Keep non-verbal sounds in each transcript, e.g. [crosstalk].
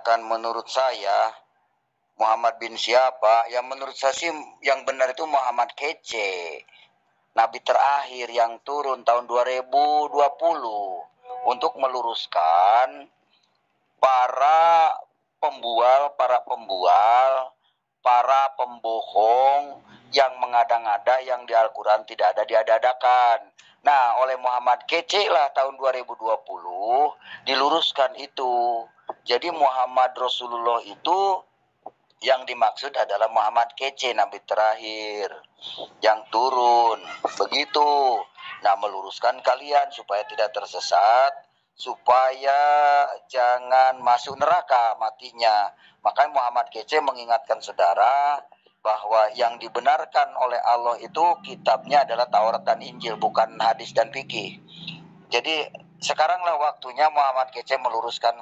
Menanyakan menurut saya, Muhammad bin siapa? Yang menurut saya sih yang benar itu Muhammad Kece. Nabi terakhir yang turun tahun 2020 untuk meluruskan para pembual, para pembual, para pembohong yang mengada-ngada yang di Al-Quran tidak ada diada-adakan. Nah, oleh Muhammad Kece lah tahun 2020 diluruskan itu. Jadi Muhammad Rasulullah itu yang dimaksud adalah Muhammad kece Nabi terakhir yang turun. Begitu. Nah meluruskan kalian supaya tidak tersesat supaya jangan masuk neraka matinya. Makanya Muhammad kece mengingatkan saudara bahwa yang dibenarkan oleh Allah itu kitabnya adalah Taurat dan Injil bukan hadis dan fikih. Jadi sekaranglah waktunya Muhammad kece meluruskan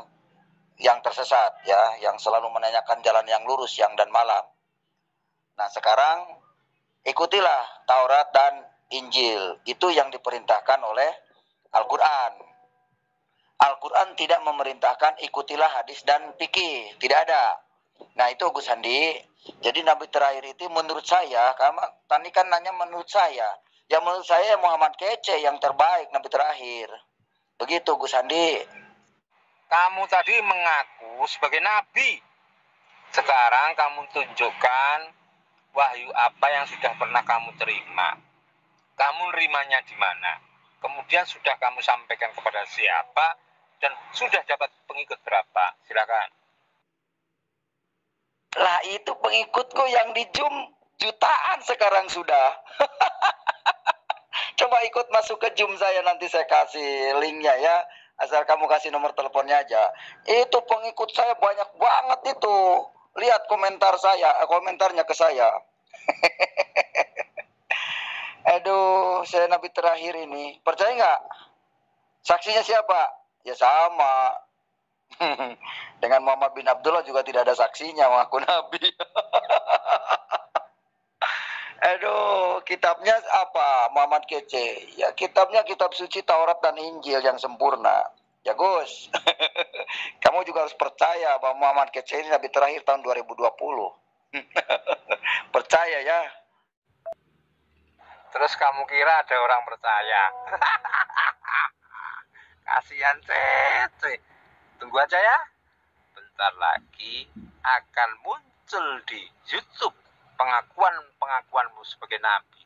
yang tersesat ya, yang selalu menanyakan jalan yang lurus siang dan malam. Nah, sekarang ikutilah Taurat dan Injil. Itu yang diperintahkan oleh Al-Qur'an. Al-Qur'an tidak memerintahkan ikutilah hadis dan fikih, tidak ada. Nah, itu Gus Handi. Jadi nabi terakhir itu menurut saya, kamu tadi kan nanya menurut saya. Ya menurut saya Muhammad Kece yang terbaik nabi terakhir. Begitu Gus Handi. Kamu tadi mengaku sebagai nabi. Sekarang kamu tunjukkan wahyu apa yang sudah pernah kamu terima. Kamu nerimanya di mana? Kemudian sudah kamu sampaikan kepada siapa dan sudah dapat pengikut berapa? Silakan. Lah itu pengikutku yang di Zoom jutaan sekarang sudah. [laughs] Coba ikut masuk ke Zoom saya nanti saya kasih linknya ya asal kamu kasih nomor teleponnya aja. Itu pengikut saya banyak banget itu. Lihat komentar saya eh, komentarnya ke saya. [laughs] Aduh saya nabi terakhir ini. Percaya nggak? Saksinya siapa? Ya sama. [laughs] Dengan Muhammad bin Abdullah juga tidak ada saksinya mengaku nabi [laughs] Aduh, kitabnya apa? Muhammad Kece. Ya, kitabnya kitab suci Taurat dan Injil yang sempurna. Ya Gus, [laughs] kamu juga harus percaya bahwa Muhammad Kece ini Nabi terakhir tahun 2020. [laughs] percaya ya. Terus kamu kira ada orang percaya? [laughs] Kasihan Cece. Tunggu aja ya. Bentar lagi akan muncul di YouTube pengakuan-pengakuanmu sebagai nabi?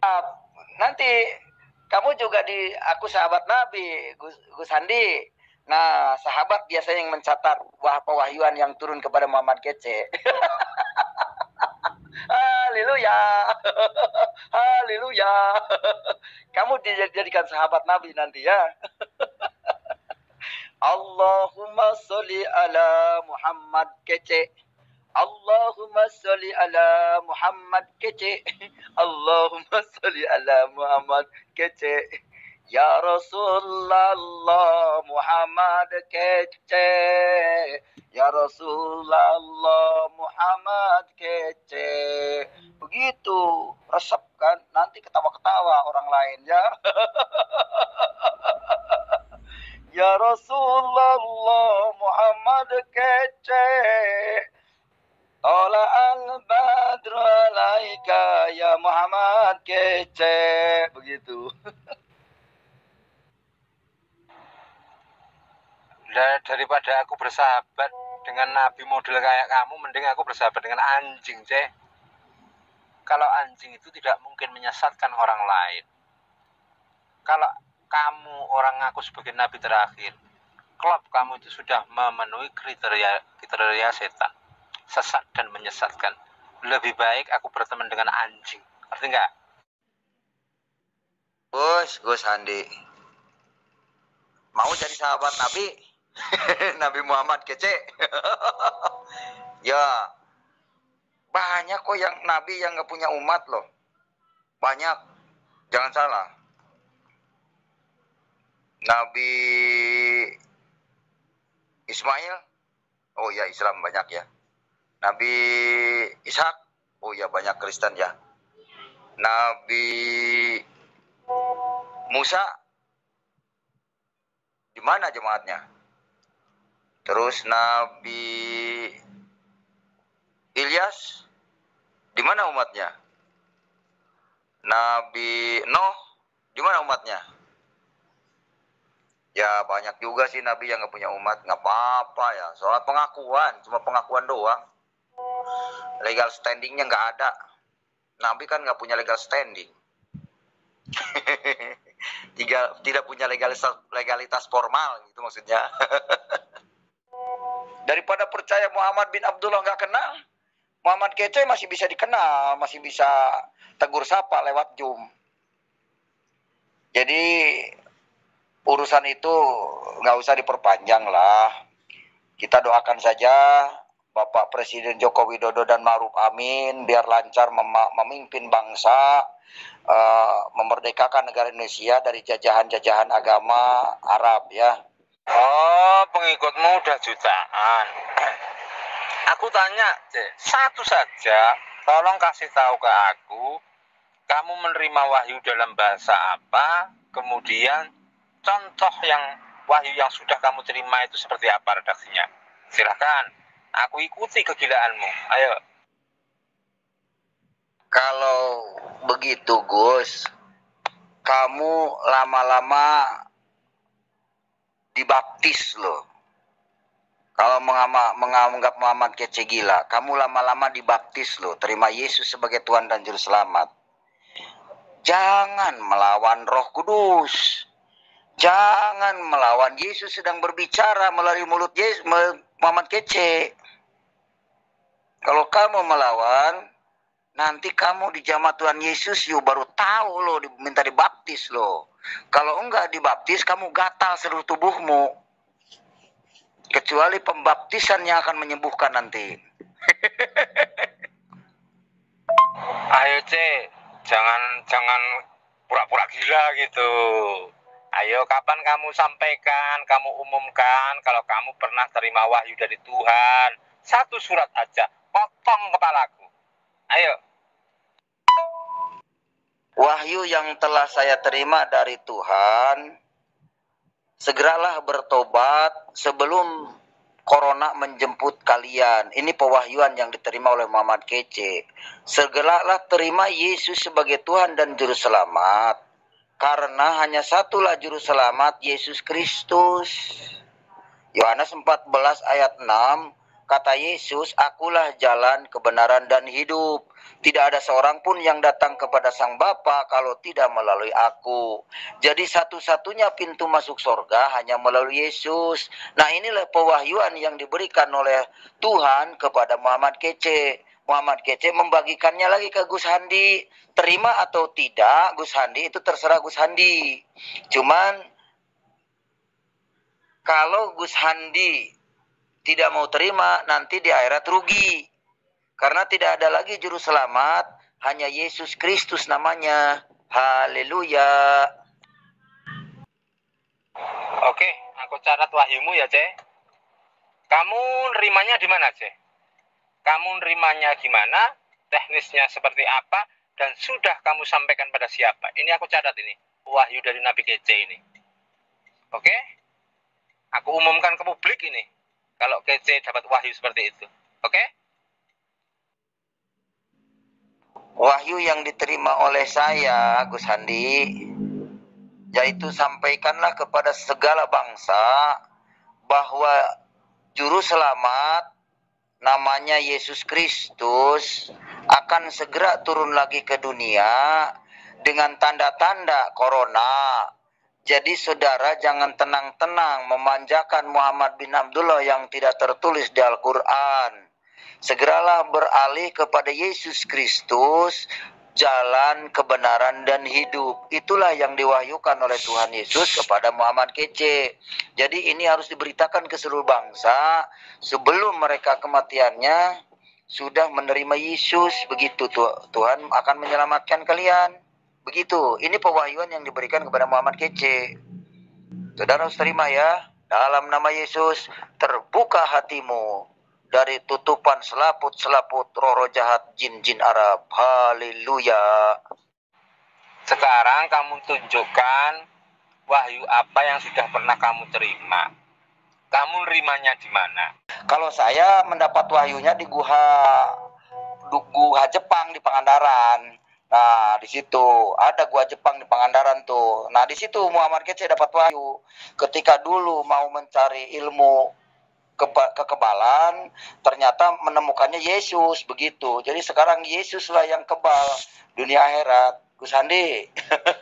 Uh, nanti kamu juga di aku sahabat nabi Gus, Gus Handi. Nah, sahabat biasanya yang mencatat wah pewahyuan yang turun kepada Muhammad Kece. [laughs] Haleluya. [laughs] Haleluya. [laughs] Kamu dijadikan sahabat Nabi nanti ya. Allahumma sholli ala Muhammad kece. Allahumma salli ala Muhammad kece. [laughs] Allahumma salli ala Muhammad kece. Ya Rasulullah Muhammad kece. Ya Rasulullah Muhammad kece. Begitu resep kan nanti ketawa-ketawa orang lain ya. [laughs] kece begitu. Nah, daripada aku bersahabat dengan nabi model kayak kamu, mending aku bersahabat dengan anjing, ceh. Kalau anjing itu tidak mungkin menyesatkan orang lain. Kalau kamu orang aku sebagai nabi terakhir, klub kamu itu sudah memenuhi kriteria kriteria setan sesat dan menyesatkan. Lebih baik aku berteman dengan anjing. Arti enggak? Gus, Gus Andi. Mau jadi sahabat Nabi? [laughs] Nabi Muhammad kece. [laughs] ya, banyak kok yang Nabi yang nggak punya umat loh. Banyak. Jangan salah. Nabi Ismail. Oh ya Islam banyak ya. Nabi Ishak, oh ya banyak Kristen ya. Nabi Musa, Di mana jemaatnya? Terus Nabi Ilyas, di mana umatnya? Nabi Noh, di mana umatnya? Ya banyak juga sih Nabi yang nggak punya umat, nggak apa-apa ya. Soal pengakuan, cuma pengakuan doang. Legal standingnya nggak ada. Nabi kan nggak punya legal standing. [laughs] Tiga, tidak punya legalitas, legalitas formal gitu maksudnya. [laughs] Daripada percaya Muhammad bin Abdullah nggak kenal, Muhammad Kece masih bisa dikenal, masih bisa tegur sapa lewat Zoom. Jadi urusan itu nggak usah diperpanjang lah. Kita doakan saja Bapak Presiden Joko Widodo dan Maruf Amin biar lancar mem memimpin bangsa, uh, memerdekakan negara Indonesia dari jajahan-jajahan agama Arab ya. Oh, pengikutmu udah jutaan. Aku tanya, satu saja, tolong kasih tahu ke aku, kamu menerima wahyu dalam bahasa apa, kemudian contoh yang wahyu yang sudah kamu terima itu seperti apa redaksinya. Silahkan. Aku ikuti kegilaanmu. Ayo. Kalau begitu, Gus, kamu lama-lama dibaptis loh. Kalau menganggap Muhammad kece gila, kamu lama-lama dibaptis loh, terima Yesus sebagai Tuhan dan Juru Selamat. Jangan melawan Roh Kudus. Jangan melawan Yesus sedang berbicara melalui mulut Yesus Muhammad kece. Kalau kamu melawan, nanti kamu di jamaah Tuhan Yesus yuk baru tahu lo minta dibaptis lo. Kalau enggak dibaptis kamu gatal seluruh tubuhmu. Kecuali pembaptisan yang akan menyembuhkan nanti. [laughs] Ayo C, jangan jangan pura-pura gila gitu. Ayo kapan kamu sampaikan, kamu umumkan kalau kamu pernah terima wahyu dari Tuhan. Satu surat aja potong kepalaku. Ayo. Wahyu yang telah saya terima dari Tuhan, segeralah bertobat sebelum corona menjemput kalian. Ini pewahyuan yang diterima oleh Muhammad Kece. Segeralah terima Yesus sebagai Tuhan dan Juru Selamat. Karena hanya satulah Juru Selamat, Yesus Kristus. Yohanes 14 ayat 6 Kata Yesus, akulah jalan, kebenaran, dan hidup. Tidak ada seorang pun yang datang kepada Sang Bapa kalau tidak melalui aku. Jadi satu-satunya pintu masuk sorga hanya melalui Yesus. Nah inilah pewahyuan yang diberikan oleh Tuhan kepada Muhammad Kece. Muhammad Kece membagikannya lagi ke Gus Handi. Terima atau tidak Gus Handi itu terserah Gus Handi. Cuman kalau Gus Handi tidak mau terima, nanti di akhirat rugi. Karena tidak ada lagi juru selamat, hanya Yesus Kristus namanya. Haleluya. Oke, aku catat wahyumu ya, Cek. Kamu nerimanya di mana, Cek? Kamu nerimanya gimana? Teknisnya seperti apa? Dan sudah kamu sampaikan pada siapa? Ini aku catat ini. Wahyu dari Nabi Kece ini. Oke? Aku umumkan ke publik ini kalau kece dapat wahyu seperti itu. Oke? Okay? Wahyu yang diterima oleh saya, Gus Handi, yaitu sampaikanlah kepada segala bangsa bahwa juru selamat namanya Yesus Kristus akan segera turun lagi ke dunia dengan tanda-tanda corona jadi saudara jangan tenang-tenang memanjakan Muhammad bin Abdullah yang tidak tertulis di Al-Quran. Segeralah beralih kepada Yesus Kristus, jalan kebenaran dan hidup. Itulah yang diwahyukan oleh Tuhan Yesus kepada Muhammad Kece. Jadi ini harus diberitakan ke seluruh bangsa sebelum mereka kematiannya sudah menerima Yesus. Begitu Tuhan akan menyelamatkan kalian. Begitu, ini pewahyuan yang diberikan kepada Muhammad Kece. Saudara harus terima ya. Dalam nama Yesus, terbuka hatimu dari tutupan selaput-selaput roh-roh jahat jin-jin Arab. Haleluya. Sekarang kamu tunjukkan wahyu apa yang sudah pernah kamu terima? Kamu nerimanya di mana? Kalau saya mendapat wahyunya di Guha Guha Jepang di Pangandaran. Di situ ada gua Jepang di Pangandaran tuh. Nah, di situ Muhammad Kece dapat wahyu. Ketika dulu mau mencari ilmu keba kekebalan, ternyata menemukannya Yesus begitu. Jadi sekarang Yesuslah yang kebal dunia akhirat. Gus Andi.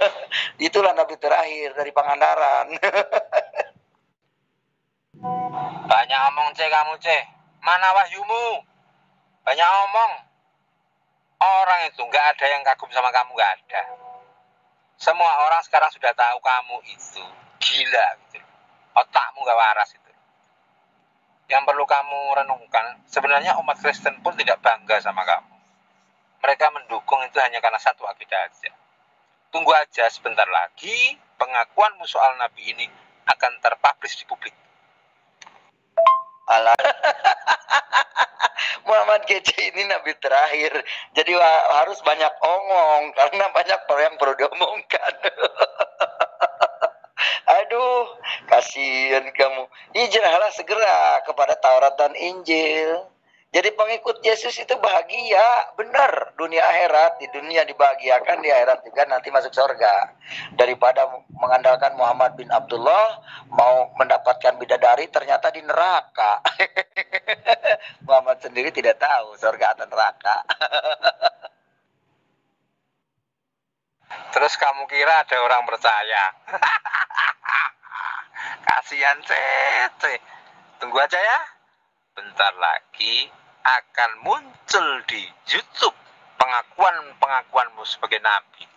[laughs] Itulah nabi terakhir dari Pangandaran. [laughs] Banyak omong cek kamu cek. Mana wahyumu? Banyak omong. Orang itu nggak ada yang kagum sama kamu nggak ada. Semua orang sekarang sudah tahu kamu itu gila gitu. Otakmu nggak waras itu. Yang perlu kamu renungkan, sebenarnya umat Kristen pun tidak bangga sama kamu. Mereka mendukung itu hanya karena satu akidah aja. Tunggu aja sebentar lagi pengakuanmu soal Nabi ini akan terpublish di publik. Alah. Muhammad Kece ini nabi terakhir. Jadi harus banyak omong karena banyak yang perlu diomongkan. [laughs] Aduh, kasihan kamu. Hijrahlah segera kepada Taurat dan Injil. Jadi pengikut Yesus itu bahagia, benar dunia akhirat, di dunia dibahagiakan, di akhirat juga nanti masuk surga. Daripada mengandalkan Muhammad bin Abdullah mau mendapatkan bidadari ternyata di neraka. [laughs] Muhammad sendiri tidak tahu surga atau neraka. [laughs] Terus kamu kira ada orang percaya? [laughs] Kasihan cete. Tunggu aja ya. Bentar lagi akan muncul di YouTube pengakuan-pengakuanmu sebagai nabi.